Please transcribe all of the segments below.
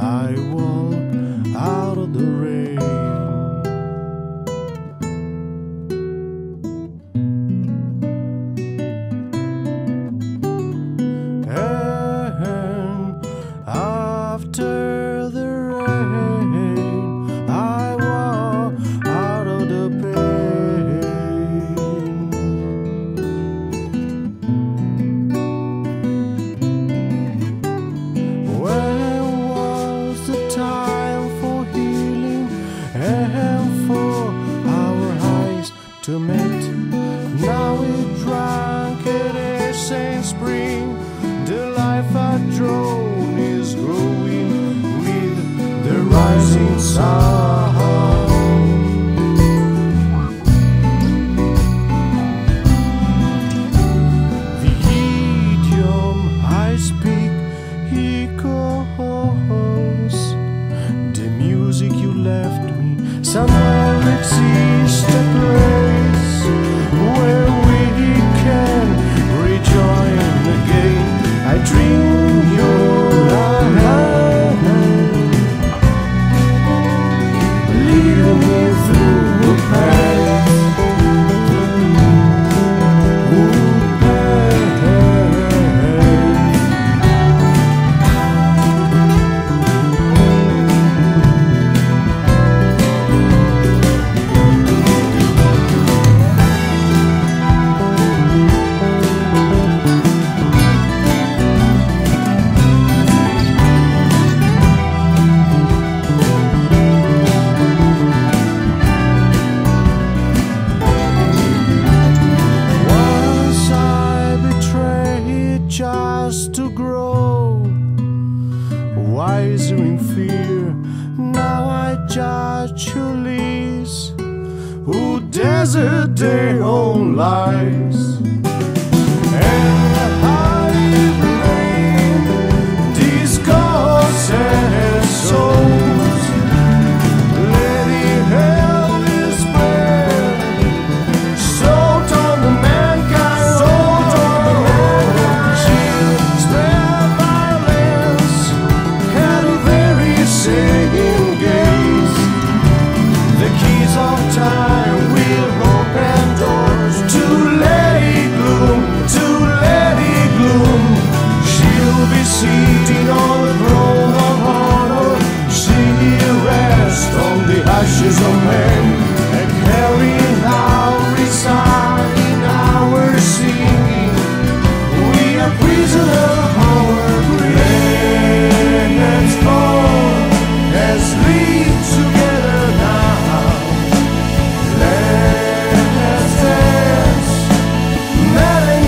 I walk out of the rain. to meet. Now we drank at Essence Spring. The life I drove is growing with the rising sun. The idiom I speak echoes the music you left me. Some wiser in fear. Now I judge who lives, who desert, their own lives.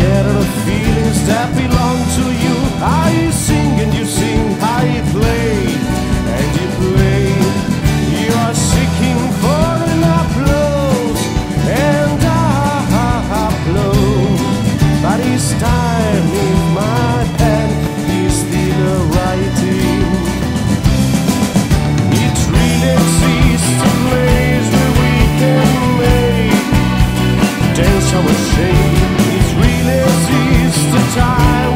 Get the feelings that belong to you. I sing and you sing, I play. child